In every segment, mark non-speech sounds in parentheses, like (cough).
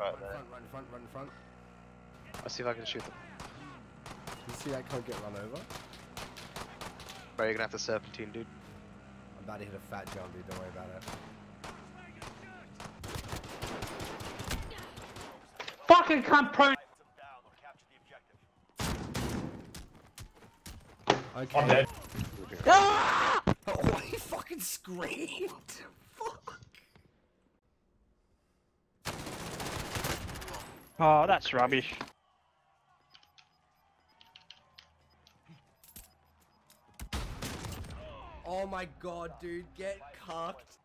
right run, there. front, run front, run front. I'll see if I can shoot them. You see that can't get run over? Bro, you're gonna have to serpentine, dude. I'm about to hit a fat jump, dude. Don't worry about it. Fucking cunt prone. Okay. I'm dead. (laughs) Oh, he fucking screamed. Oh, that's rubbish. Oh my god, dude, get cucked.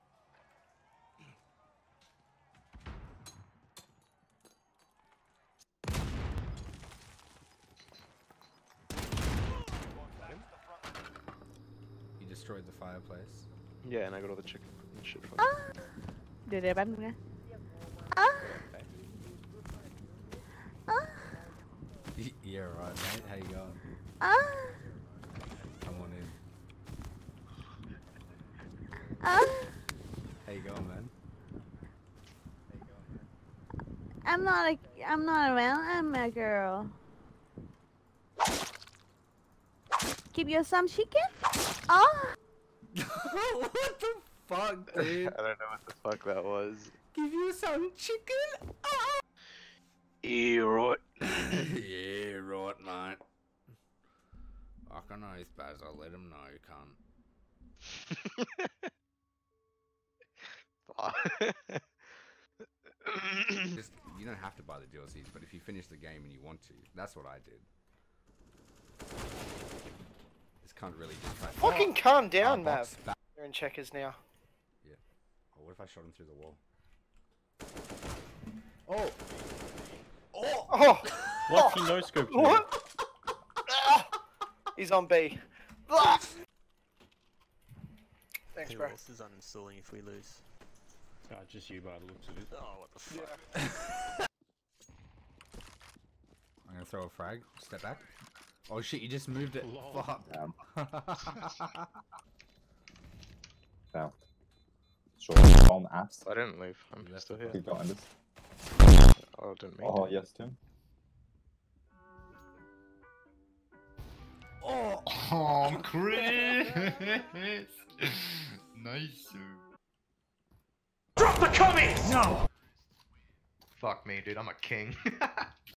He destroyed the fireplace. Yeah, and I got all the chicken and shit from ah. อ่ะ (laughs) yeah, right, mate. How you going? Ah. Uh, Come on in. Ah. Uh, How you going, man? I'm not a I'm not around. I'm a girl. Give you some chicken? Oh. what the fuck, dude? (laughs) I don't know what the fuck that was. Give you some chicken? Oh. Yeah, right. (laughs) yeah, right, mate. Fucking know he's bad, I'll let him know, cunt. (laughs) Just, you don't have to buy the DLCs, but if you finish the game and you want to, that's what I did. This cunt really just tried. Fucking oh, calm down, Oh, Mav. box back. You're in checkers now. Yeah. Oh, what if I shot him through the wall? Oh! Oh! Oh! What? He no scope? me. What? Ah! He's on B. Ah! Thanks, Who bro. else is uninstalling if we lose? Ah, just you by the looks of it. Oh, what the fuck? I'm gonna throw a frag. Step back. Oh shit, you just moved it. Lol. Fuck. Down. (laughs) Short on apps. I didn't leave. I'm still here. Keep going this. Oh, I didn't mean Oh to. yes, Tim. Oh! Oh, (laughs) Chris! (laughs) nice. Drop the comments! Fuck me, dude. I'm a king. (laughs)